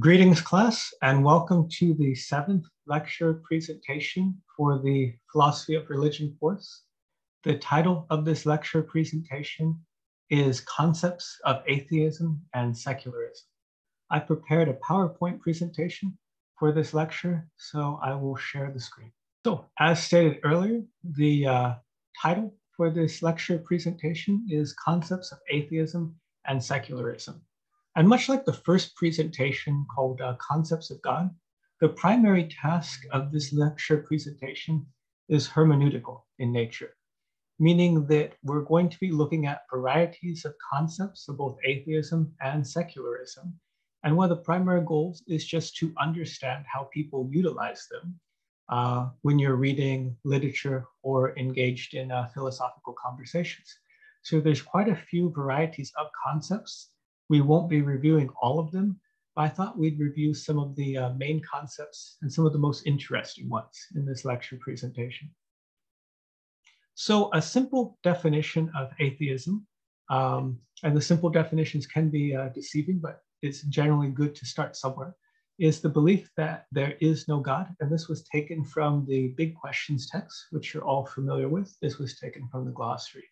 Greetings class and welcome to the seventh lecture presentation for the Philosophy of Religion course. The title of this lecture presentation is Concepts of Atheism and Secularism. I prepared a PowerPoint presentation for this lecture, so I will share the screen. So as stated earlier, the uh, title for this lecture presentation is Concepts of Atheism and Secularism. And much like the first presentation called uh, Concepts of God, the primary task of this lecture presentation is hermeneutical in nature, meaning that we're going to be looking at varieties of concepts of both atheism and secularism. And one of the primary goals is just to understand how people utilize them uh, when you're reading literature or engaged in uh, philosophical conversations. So there's quite a few varieties of concepts we won't be reviewing all of them, but I thought we'd review some of the uh, main concepts and some of the most interesting ones in this lecture presentation. So a simple definition of atheism, um, and the simple definitions can be uh, deceiving, but it's generally good to start somewhere, is the belief that there is no God. And this was taken from the Big Questions text, which you're all familiar with. This was taken from the glossary.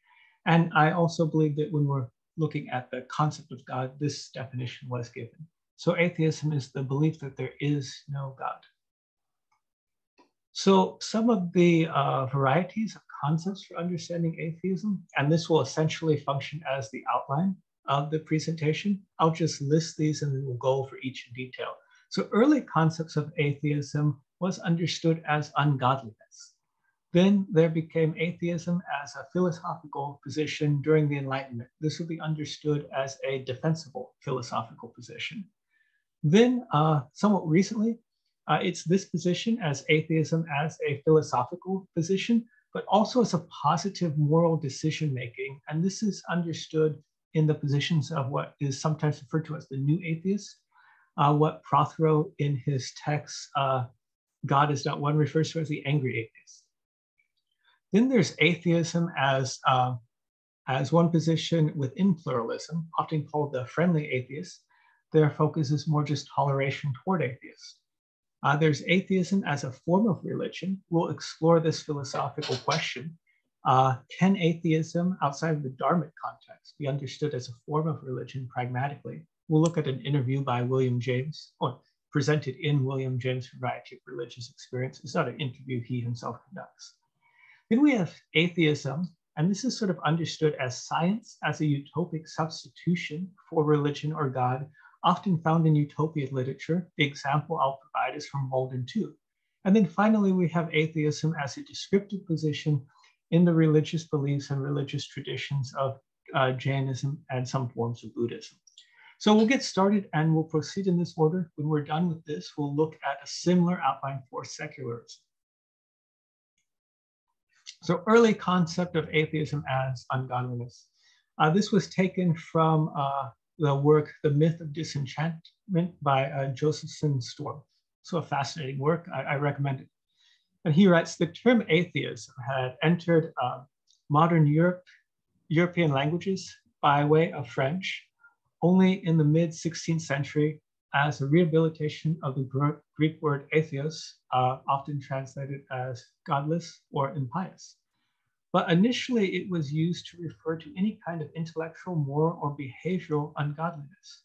And I also believe that when we're looking at the concept of God, this definition was given. So atheism is the belief that there is no God. So some of the uh, varieties of concepts for understanding atheism, and this will essentially function as the outline of the presentation. I'll just list these and we'll go over each in detail. So early concepts of atheism was understood as ungodliness. Then there became atheism as a philosophical position during the Enlightenment. This would be understood as a defensible philosophical position. Then, uh, somewhat recently, uh, it's this position as atheism as a philosophical position, but also as a positive moral decision making. And this is understood in the positions of what is sometimes referred to as the new atheist, uh, what Prothero in his text, uh, God is not one, refers to as the angry atheist. Then there's atheism as, uh, as one position within pluralism, often called the friendly atheist. Their focus is more just toleration toward atheists. Uh, there's atheism as a form of religion. We'll explore this philosophical question. Uh, can atheism outside of the Dharmic context be understood as a form of religion pragmatically? We'll look at an interview by William James, or presented in William James' Variety of Religious Experience. It's not an interview he himself conducts. Then we have atheism, and this is sort of understood as science as a utopic substitution for religion or God, often found in utopian literature. The example I'll provide is from Walden 2. And then finally, we have atheism as a descriptive position in the religious beliefs and religious traditions of uh, Jainism and some forms of Buddhism. So we'll get started and we'll proceed in this order. When we're done with this, we'll look at a similar outline for secularism. So early concept of atheism as ungodliness. Uh, this was taken from uh, the work, The Myth of Disenchantment by uh, Josephson Storm. So a fascinating work, I, I, recommend it. And he writes, the term atheism had entered uh, modern Europe, European languages by way of French only in the mid 16th century as a rehabilitation of the Greek word atheos, uh, often translated as godless or impious. But initially, it was used to refer to any kind of intellectual, moral, or behavioral ungodliness.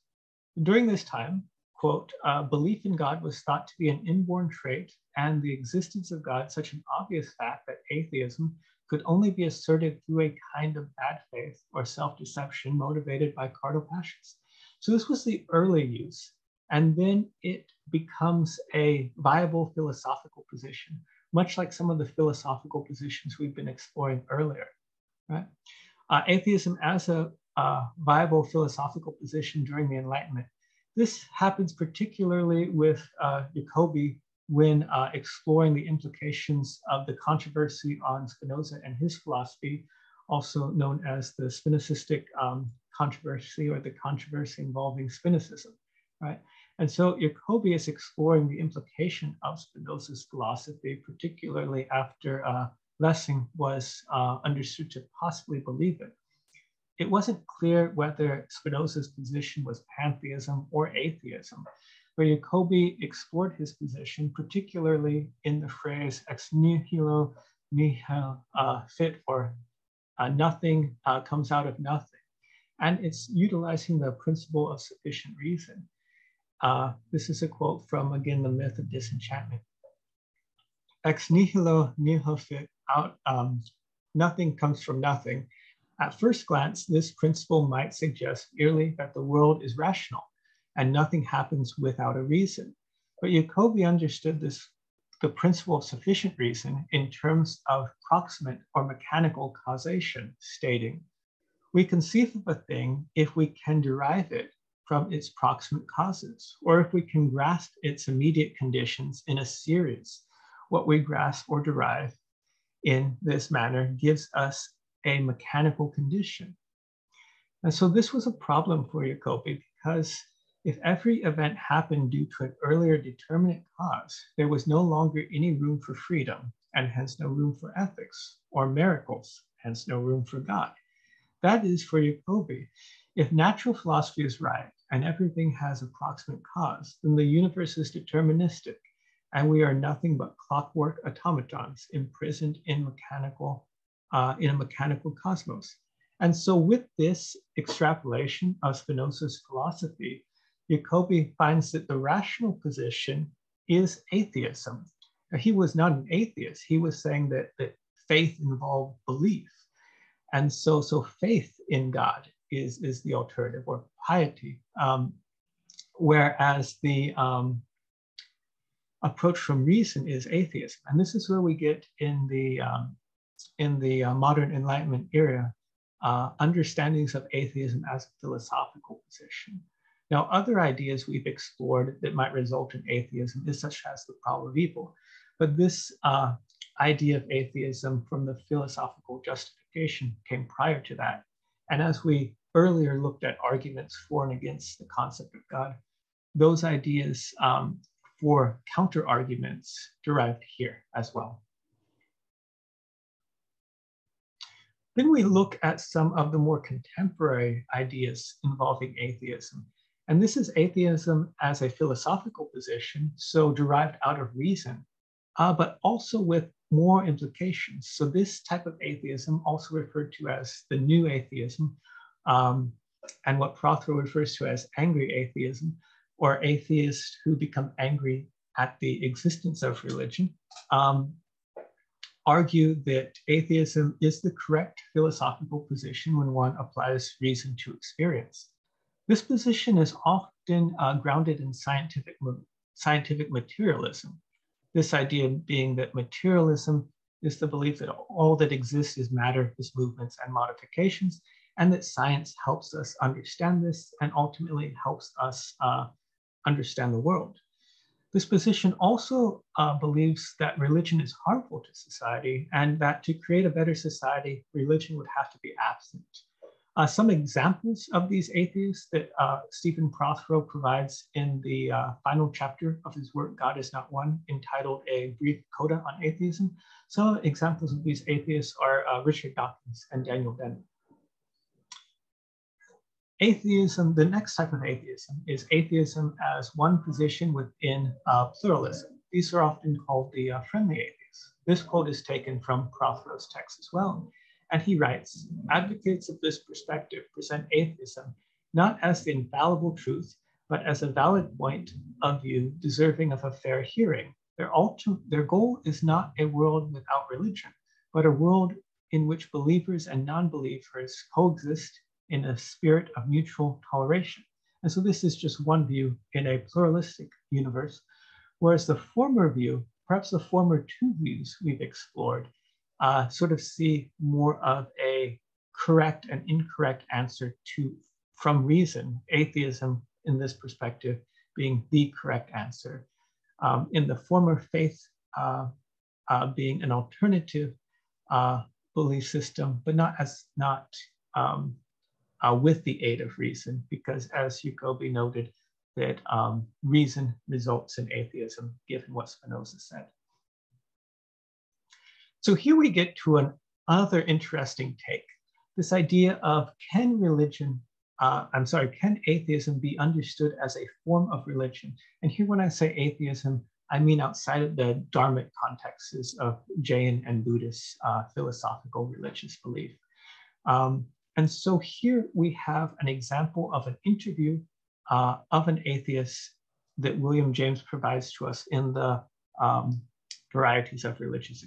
During this time, quote, uh, belief in God was thought to be an inborn trait, and the existence of God such an obvious fact that atheism could only be asserted through a kind of bad faith or self deception motivated by carnal passions. So, this was the early use and then it becomes a viable philosophical position, much like some of the philosophical positions we've been exploring earlier, right? Uh, atheism as a viable philosophical position during the Enlightenment. This happens particularly with uh, Jacobi when uh, exploring the implications of the controversy on Spinoza and his philosophy, also known as the Spinozistic um, controversy or the controversy involving Spinozism, right? And so Jacobi is exploring the implication of Spinoza's philosophy, particularly after uh, Lessing was uh, understood to possibly believe it. It wasn't clear whether Spinoza's position was pantheism or atheism. where Jacobi explored his position, particularly in the phrase ex nihilo nihil uh, fit, or uh, nothing uh, comes out of nothing. And it's utilizing the principle of sufficient reason. Uh, this is a quote from, again, the myth of disenchantment. Ex nihilo nihil fit, out, um, nothing comes from nothing. At first glance, this principle might suggest merely that the world is rational and nothing happens without a reason. But Jacobi understood this, the principle of sufficient reason in terms of proximate or mechanical causation, stating, we conceive of a thing if we can derive it from its proximate causes, or if we can grasp its immediate conditions in a series. What we grasp or derive in this manner gives us a mechanical condition. And so this was a problem for Jacobi because if every event happened due to an earlier determinate cause, there was no longer any room for freedom, and hence no room for ethics or miracles, hence no room for God. That is for Jacobi. If natural philosophy is right and everything has a proximate cause, then the universe is deterministic, and we are nothing but clockwork automatons imprisoned in mechanical, uh, in a mechanical cosmos. And so, with this extrapolation of Spinoza's philosophy, Jacobi finds that the rational position is atheism. Now, he was not an atheist. He was saying that, that faith involved belief. And so, so faith in God is, is the alternative or piety. Um, whereas the um, approach from reason is atheism. And this is where we get in the, um, in the uh, modern Enlightenment era, uh, understandings of atheism as a philosophical position. Now, other ideas we've explored that might result in atheism is such as the problem of evil. But this uh, idea of atheism from the philosophical justification came prior to that. And as we earlier looked at arguments for and against the concept of God, those ideas um, for counter arguments derived here as well. Then we look at some of the more contemporary ideas involving atheism. And this is atheism as a philosophical position, so derived out of reason, uh, but also with more implications. So this type of atheism, also referred to as the new atheism, um, and what Prothero refers to as angry atheism, or atheists who become angry at the existence of religion, um, argue that atheism is the correct philosophical position when one applies reason to experience. This position is often uh, grounded in scientific, scientific materialism. This idea being that materialism is the belief that all that exists is matter, is movements and modifications, and that science helps us understand this and ultimately helps us uh, understand the world. This position also uh, believes that religion is harmful to society and that to create a better society, religion would have to be absent. Uh, some examples of these atheists that uh, Stephen Prothero provides in the uh, final chapter of his work, God is Not One, entitled A Brief Coda on Atheism. Some examples of these atheists are uh, Richard Dawkins and Daniel Dennett. Atheism, the next type of atheism is atheism as one position within uh, pluralism. These are often called the uh, friendly atheists. This quote is taken from Prothero's text as well. And he writes Advocates of this perspective present atheism not as the infallible truth, but as a valid point of view deserving of a fair hearing. Their, ulti- their goal is not a world without religion, but a world in which believers and non believers coexist in a spirit of mutual toleration. And so this is just one view in a pluralistic universe, whereas the former view, perhaps the former two views we've explored, uh, sort of see more of a correct and incorrect answer to from reason, atheism in this perspective being the correct answer. Um, in the former faith uh, uh, being an alternative uh, belief system, but not as not um, uh, with the aid of reason, because as Jacobi noted, that um, reason results in atheism, given what Spinoza said. So here we get to an, another interesting take this idea of can religion uh, I'm sorry, can atheism be understood as a form of religion? And here, when I say atheism, I mean outside of the dharmic contexts of Jain and Buddhist uh, philosophical religious belief. Um, and so here we have an example of an interview uh, of an atheist that William James provides to us in the um, varieties of religious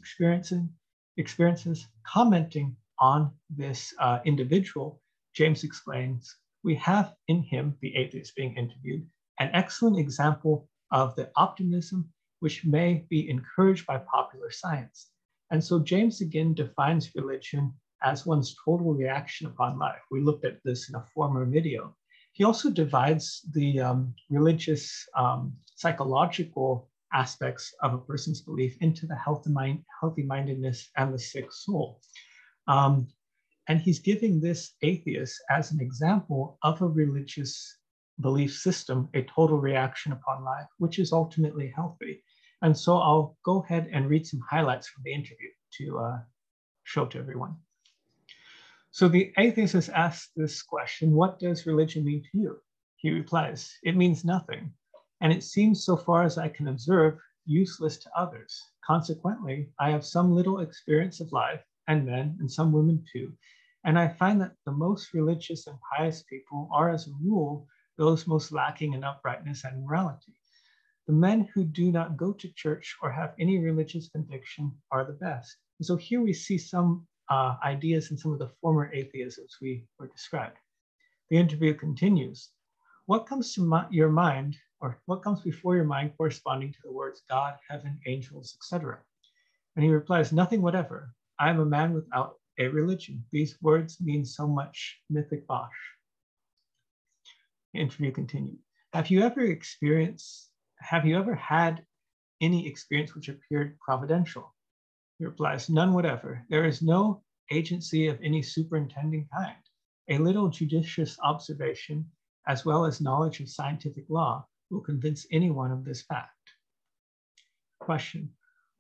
experiences, commenting on this uh, individual, James explains, we have in him, the atheist being interviewed, an excellent example of the optimism which may be encouraged by popular science. And so James again defines religion as one's total reaction upon life. We looked at this in a former video. He also divides the um, religious um, psychological aspects of a person's belief into the healthy, mind, healthy mindedness and the sick soul. Um, and he's giving this atheist as an example of a religious belief system, a total reaction upon life, which is ultimately healthy. And so I'll go ahead and read some highlights from the interview to uh, show to everyone. So the atheist is asked this question, what does religion mean to you? He replies, it means nothing. And it seems, so far as I can observe, useless to others. Consequently, I have some little experience of life and men and some women too. And I find that the most religious and pious people are, as a rule, those most lacking in uprightness and morality. The men who do not go to church or have any religious conviction are the best. And so here we see some uh, ideas in some of the former atheisms we were described. The interview continues. What comes to my, your mind, or what comes before your mind corresponding to the words God, heaven, angels, etc.? And he replies, Nothing whatever. I am a man without a religion. These words mean so much mythic bosh. The interview continued. Have you ever experienced, have you ever had any experience which appeared providential? He replies, none whatever. There is no agency of any superintending kind. A little judicious observation, as well as knowledge of scientific law, will convince anyone of this fact. Question,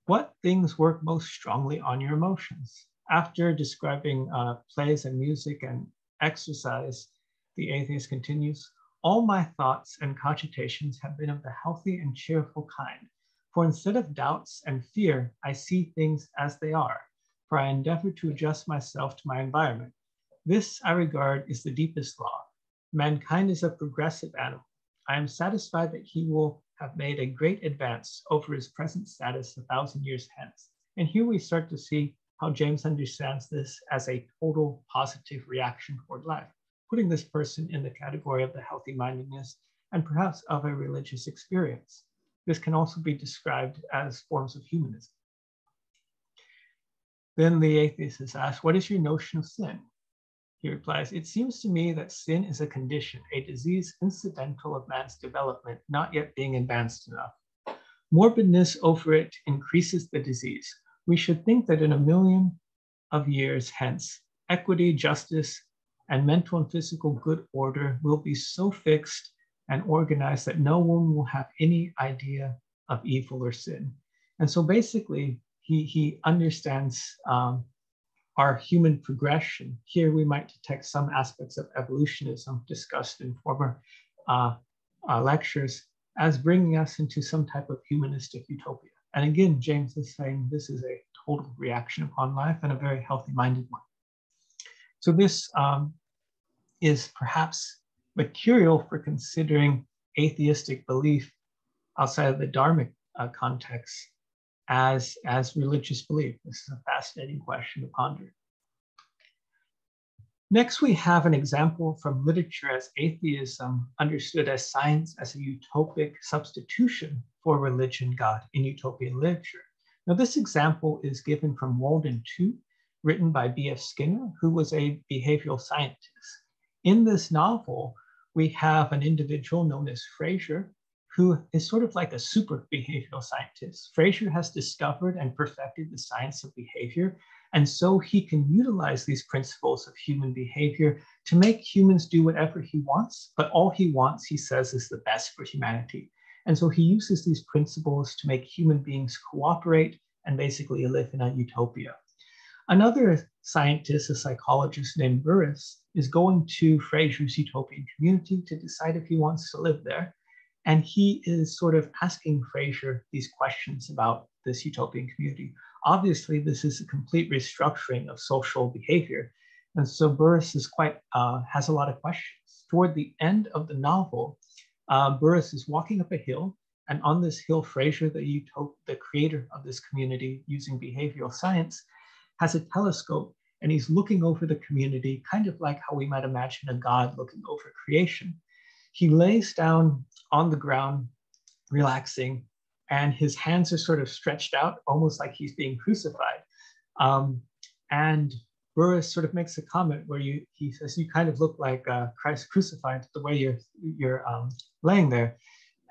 what things work most strongly on your emotions? After describing uh, plays and music and exercise, the atheist continues, all my thoughts and cogitations have been of the healthy and cheerful kind. For instead of doubts and fear, I see things as they are, for I endeavor to adjust myself to my environment. This I regard is the deepest law. Mankind is a progressive animal. I am satisfied that he will have made a great advance over his present status a thousand years hence. And here we start to see how James understands this as a total positive reaction toward life, putting this person in the category of the healthy mindedness and perhaps of a religious experience. This can also be described as forms of humanism. Then the atheist is asked, What is your notion of sin? He replies, It seems to me that sin is a condition, a disease incidental of man's development, not yet being advanced enough. Morbidness over it increases the disease. We should think that in a million of years hence, equity, justice, and mental and physical good order will be so fixed and organized that no one will have any idea of evil or sin. And so basically, he, he understands um, our human progression. Here we might detect some aspects of evolutionism discussed in former uh, uh, lectures as bringing us into some type of humanistic utopia. And again, James is saying this is a total reaction upon life and a very healthy minded one. So this um, is perhaps material for considering atheistic belief outside of the Dharmic uh, context as, as religious belief? This is a fascinating question to ponder. Next, we have an example from literature as atheism understood as science as a utopic substitution for religion, God in utopian literature. Now, this example is given from Walden 2, written by B.F. Skinner, who was a behavioral scientist. In this novel, we have an individual known as Fraser who is sort of like a super behavioral scientist. Fraser has discovered and perfected the science of behavior, and so he can utilize these principles of human behavior to make humans do whatever he wants, but all he wants, he says, is the best for humanity. And so he uses these principles to make human beings cooperate and basically live in a utopia. Another scientist, a psychologist named Burris, is going to Fraser's utopian community to decide if he wants to live there. And he is sort of asking Fraser these questions about this utopian community. Obviously, this is a complete restructuring of social behavior. And so Burris is quite, uh, has a lot of questions. Toward the end of the novel, uh, Burris is walking up a hill and on this hill, Fraser, the, utop- the creator of this community using behavioral science, has a telescope and he's looking over the community, kind of like how we might imagine a god looking over creation. He lays down on the ground, relaxing, and his hands are sort of stretched out, almost like he's being crucified. Um, and Burris sort of makes a comment where you, he says, "You kind of look like uh, Christ crucified the way you're you're um, laying there."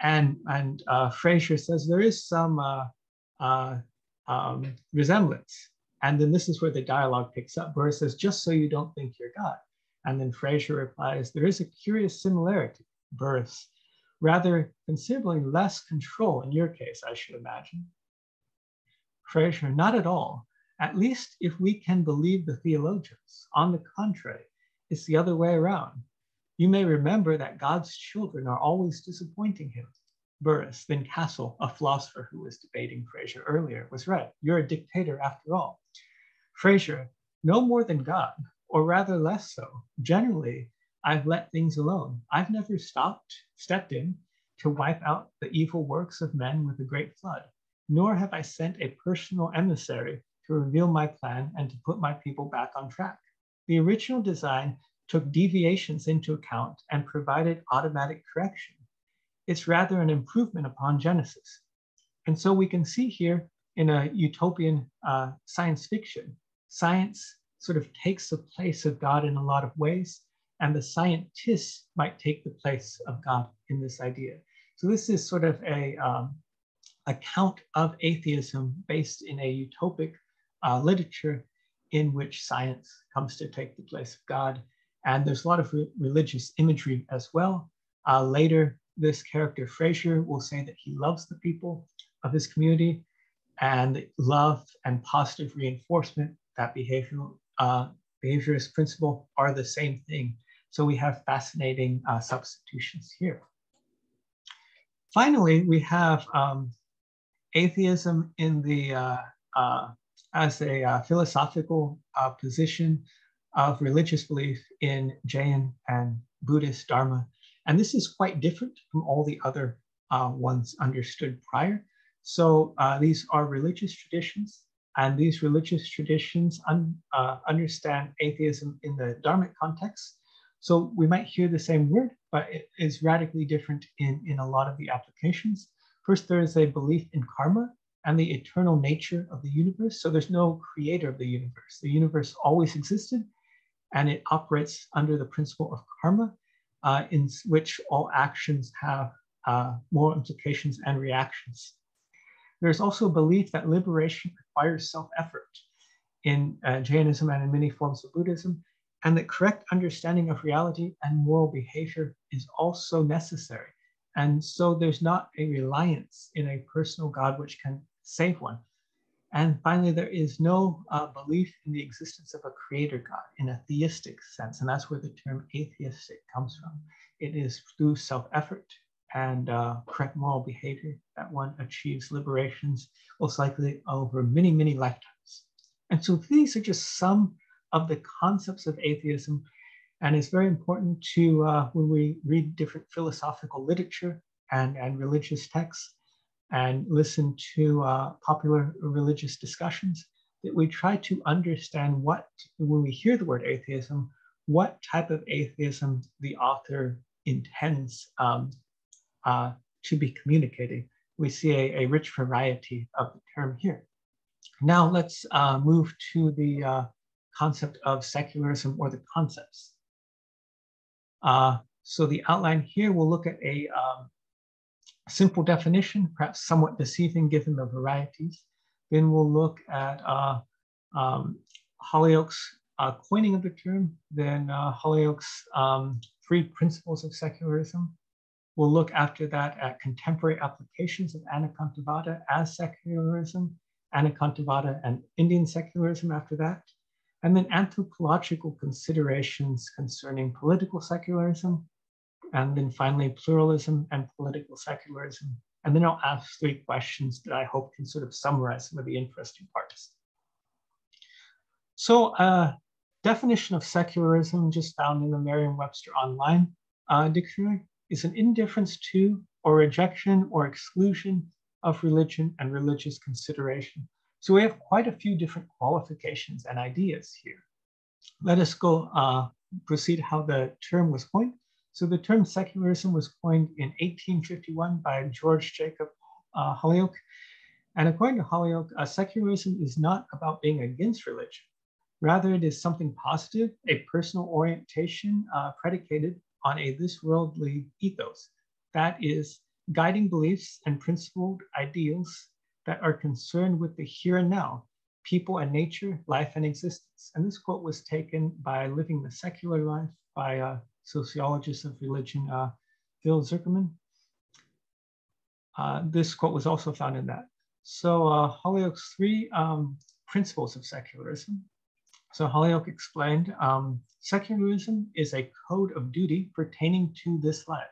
And and uh, Fraser says there is some uh, uh um, resemblance. And then this is where the dialogue picks up. Burris says, "Just so you don't think you're God." And then Fraser replies, "There is a curious similarity." Burris, rather considerably less control in your case, I should imagine. Fraser, not at all. At least if we can believe the theologians. On the contrary, it's the other way around. You may remember that God's children are always disappointing him. Burris, then Castle, a philosopher who was debating Fraser earlier, was right. You're a dictator after all. Fraser, no more than God, or rather less so. Generally, I've let things alone. I've never stopped, stepped in to wipe out the evil works of men with a great flood, nor have I sent a personal emissary to reveal my plan and to put my people back on track. The original design took deviations into account and provided automatic correction. It's rather an improvement upon Genesis. And so we can see here in a utopian uh, science fiction, science sort of takes the place of God in a lot of ways, and the scientists might take the place of God in this idea. So this is sort of a um, account of atheism based in a utopic uh, literature in which science comes to take the place of God and there's a lot of re religious imagery as well. Uh, later, this character, Fraser, will say that he loves the people of his community and love and positive reinforcement, that behavioral, uh, behaviorist principle are the same thing. So we have fascinating uh, substitutions here. Finally, we have um, atheism in the uh, uh, as a uh, philosophical position of religious belief in Jain and Buddhist Dharma. And this is quite different from all the other uh, ones understood prior. So uh, these are religious traditions, and these religious traditions un, uh, understand atheism in the Dharmic context. So we might hear the same word, but it is radically different in, in a lot of the applications. First, there is a belief in karma and the eternal nature of the universe. So there's no creator of the universe. The universe always existed, and it operates under the principle of karma, uh, in which all actions have uh, implications and reactions. There's also a belief that liberation requires self-effort in uh, Jainism and in many forms of Buddhism, and that correct understanding of reality and moral behavior is also necessary. And so there's not a reliance in a personal God which can save one. And finally, there is no uh, belief in the existence of a creator God in a theistic sense. And that's where the term atheistic comes from. It is through self effort and uh, correct moral behavior that one achieves liberations, most likely over many, many lifetimes. And so these are just some of the concepts of atheism. And it's very important to, uh, when we read different philosophical literature and, and religious texts, and listen to uh, popular religious discussions, that we try to understand what, when we hear the word atheism, what type of atheism the author intends um, uh, to be communicating. We see a, a, rich variety of the term here. Now let's uh, move to the uh, concept of secularism or the concepts. Uh, so the outline here, we'll look at a um, simple definition, perhaps somewhat deceiving given the varieties. Then we'll look at uh, um, Holyoake's uh, coining of the term, then uh, Holyoake's um, three principles of secularism. We'll look after that at contemporary applications of Anekantavada as secularism, Anekantavada and Indian secularism after that. And then anthropological considerations concerning political secularism, and then finally pluralism and political secularism. And then I'll ask three questions that I hope can sort of summarize some of the interesting parts. So uh, definition of secularism just found in the Merriam-Webster online uh, dictionary is an indifference to or rejection or exclusion of religion and religious consideration. So we have quite a few different qualifications and ideas here. Let us go uh, proceed how the term was coined. So the term secularism was coined in 1851 by George Jacob uh, Holyoake. And according to Holyoake, uh, secularism is not about being against religion. Rather, it is something positive, a personal orientation uh, predicated on a this worldly ethos. That is, guiding beliefs and principled ideals that are concerned with the here and now, people and nature, life and existence. And this quote was taken by Living the Secular Life by a sociologist of religion, uh, Phil Zuckerman. Uh, this quote was also found in that. So uh, Holyoake's three um, principles of secularism. So Holyoake explained, um, secularism is a code of duty pertaining to this life,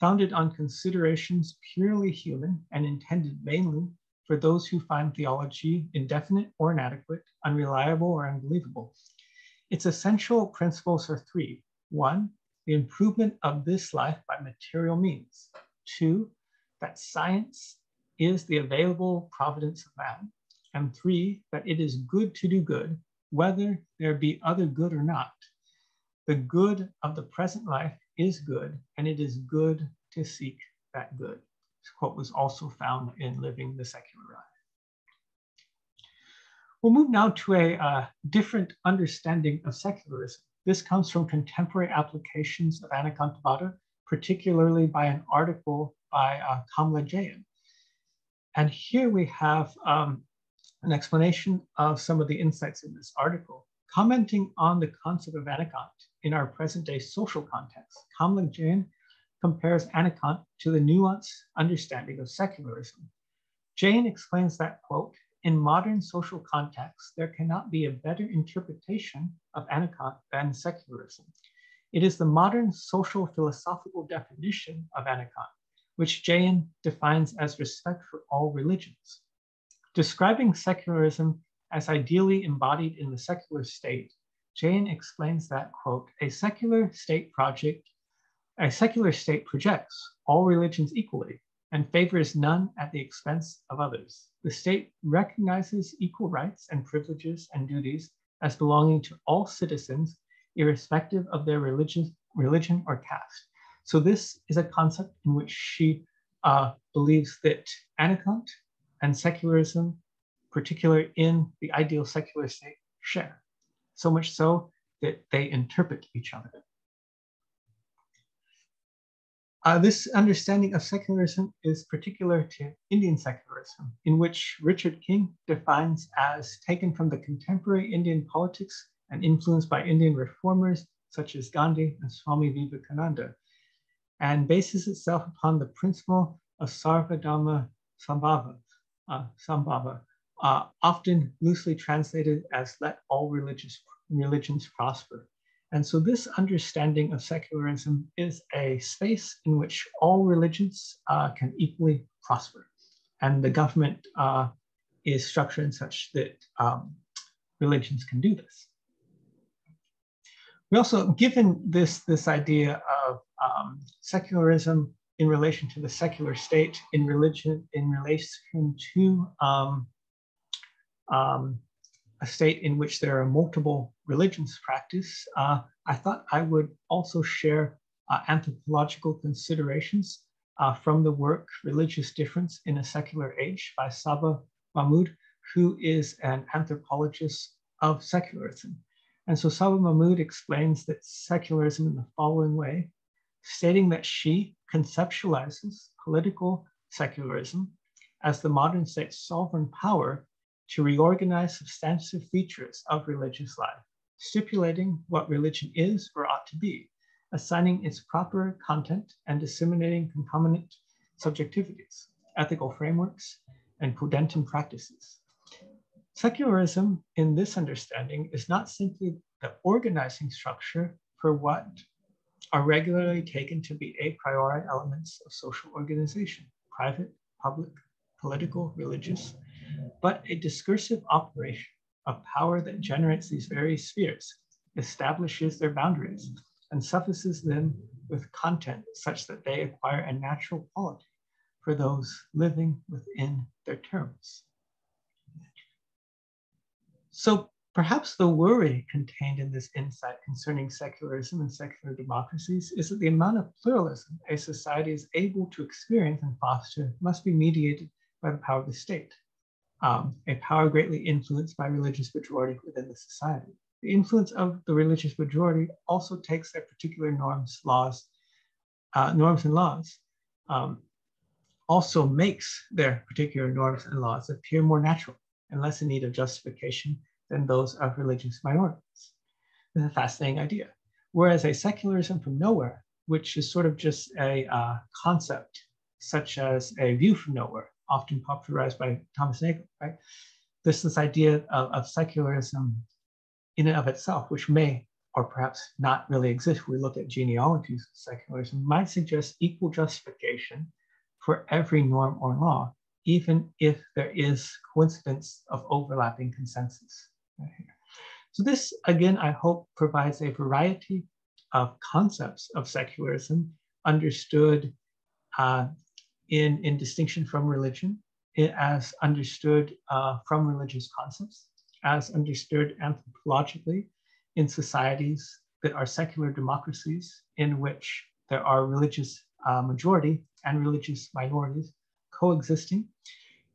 founded on considerations purely human and intended mainly for those who find theology indefinite or inadequate, unreliable or unbelievable. Its essential principles are three. One, the improvement of this life by material means. Two, that science is the available providence of man. And three, that it is good to do good, whether there be other good or not. The good of the present life is good, and it is good to seek that good This quote was also found in Living the Secular Life. We'll move now to a uh, different understanding of secularism. This comes from contemporary applications of Anekantavada, particularly by an article by uh, Kamla Jain. And here we have um, an explanation of some of the insights in this article. Commenting on the concept of Anekant in our present day social context, Kamla Jain compares Anekant to the nuanced understanding of secularism. Jain explains that, quote, in modern social contexts, there cannot be a better interpretation of Anekant than secularism. It is the modern social philosophical definition of Anekant, which Jain defines as respect for all religions. Describing secularism as ideally embodied in the secular state, Jain explains that, quote, a secular state project a secular state projects all religions equally and favors none at the expense of others. The state recognizes equal rights and privileges and duties as belonging to all citizens, irrespective of their religion, religion or caste. So this is a concept in which she uh, believes that Anekant and secularism, particular in the ideal secular state, share. So much so that they interpret each other. Uh, this understanding of secularism is particular to Indian secularism, in which Richard King defines as taken from the contemporary Indian politics and influenced by Indian reformers such as Gandhi and Swami Vivekananda, and bases itself upon the principle of Sarvadharma Sambhava, uh, Sambhava uh, often loosely translated as let all religious, religions prosper. And so this understanding of secularism is a space in which all religions uh, can equally prosper. And the government uh, is structured such that um, religions can do this. We also, given this, this idea of um, secularism in relation to the secular state, in religion, in relation to um, um a state in which there are multiple religions practiced, uh, I thought I would also share uh, anthropological considerations uh, from the work Religious Difference in a Secular Age by Saba Mahmood, who is an anthropologist of secularism. And so Saba Mahmood explains that secularism in the following way, stating that she conceptualizes political secularism as the modern state's sovereign power to reorganize substantive features of religious life, stipulating what religion is or ought to be, assigning its proper content and disseminating concomitant subjectivities, ethical frameworks, and prudentum practices. Secularism, in this understanding, is not simply the organizing structure for what are regularly taken to be a priori elements of social organization, private, public, political, religious, but a discursive operation of power that generates these various spheres, establishes their boundaries, and suffices them with content such that they acquire a natural quality for those living within their terms. So perhaps the worry contained in this insight concerning secularism and secular democracies is that the amount of pluralism a society is able to experience and foster must be mediated by the power of the state, um, a power greatly influenced by religious majority within the society. The influence of the religious majority also takes their particular norms, laws, uh, norms and laws, um, also makes their particular norms and laws appear more natural and less in need of justification than those of religious minorities. It's a fascinating idea. Whereas a secularism from nowhere, which is sort of just a uh, concept, such as a view from nowhere, often popularized by Thomas Nagel, right? This this idea of, of secularism in and of itself, which may or perhaps not really exist. We look at genealogies of secularism, might suggest equal justification for every norm or law, even if there is coincidence of overlapping consensus. So this, again, I hope provides a variety of concepts of secularism understood uh, in, in distinction from religion, as understood uh, from religious concepts, as understood anthropologically in societies that are secular democracies in which there are religious uh, majority and religious minorities coexisting,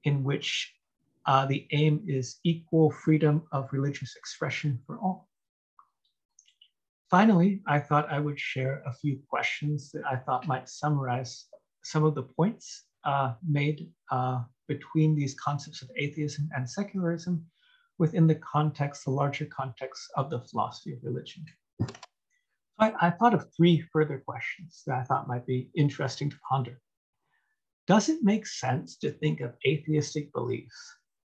in which uh, the aim is equal freedom of religious expression for all. Finally, I thought I would share a few questions that I thought might summarize some of the points uh, made uh, between these concepts of atheism and secularism within the context, the larger context of the philosophy of religion. I, I thought of three further questions that I thought might be interesting to ponder. Does it make sense to think of atheistic beliefs,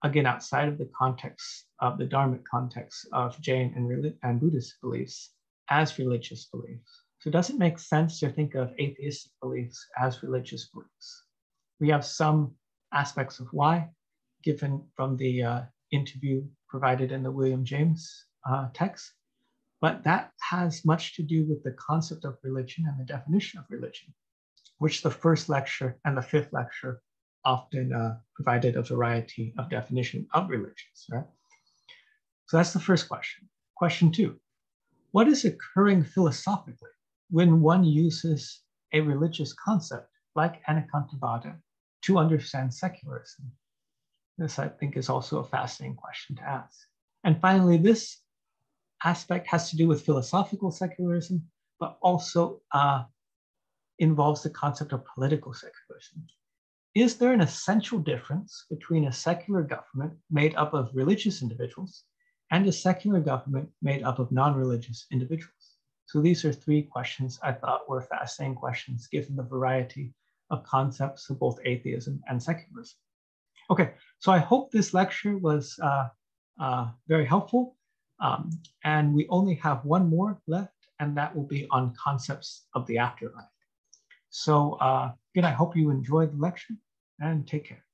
again, outside of the context of the Dharmic context of Jain and, and Buddhist beliefs, as religious beliefs? So does it make sense to think of atheistic beliefs as religious beliefs? We have some aspects of why, given from the uh, interview provided in the William James uh, text, but that has much to do with the concept of religion and the definition of religion, which the first lecture and the fifth lecture often uh, provided a variety of definition of religions, right? So that's the first question. Question two, what is occurring philosophically when one uses a religious concept like Anekantavada to understand secularism? This, I think, is also a fascinating question to ask. And finally, this aspect has to do with philosophical secularism, but also uh, involves the concept of political secularism. Is there an essential difference between a secular government made up of religious individuals and a secular government made up of non-religious individuals? So these are three questions I thought were fascinating questions given the variety of concepts of both atheism and secularism. Okay, so I hope this lecture was uh, uh, very helpful. Um, and we only have one more left, and that will be on concepts of the afterlife. So uh, again, I hope you enjoyed the lecture and take care.